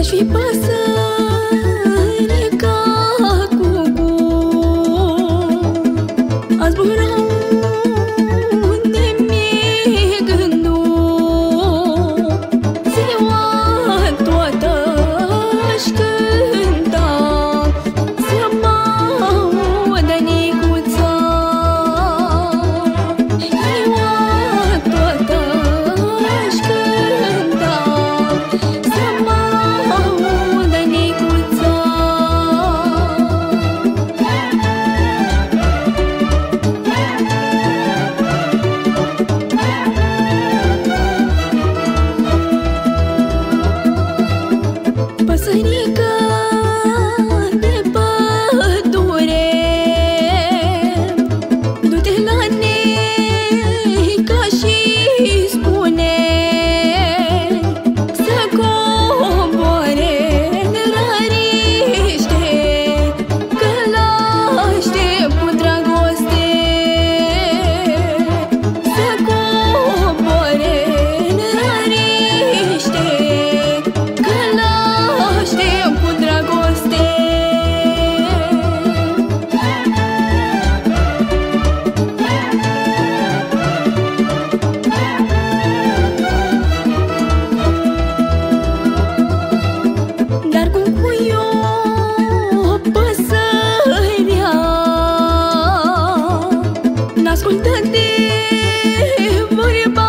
mi-aș fi păsări ca cucu A zburat seni girl. They Murbad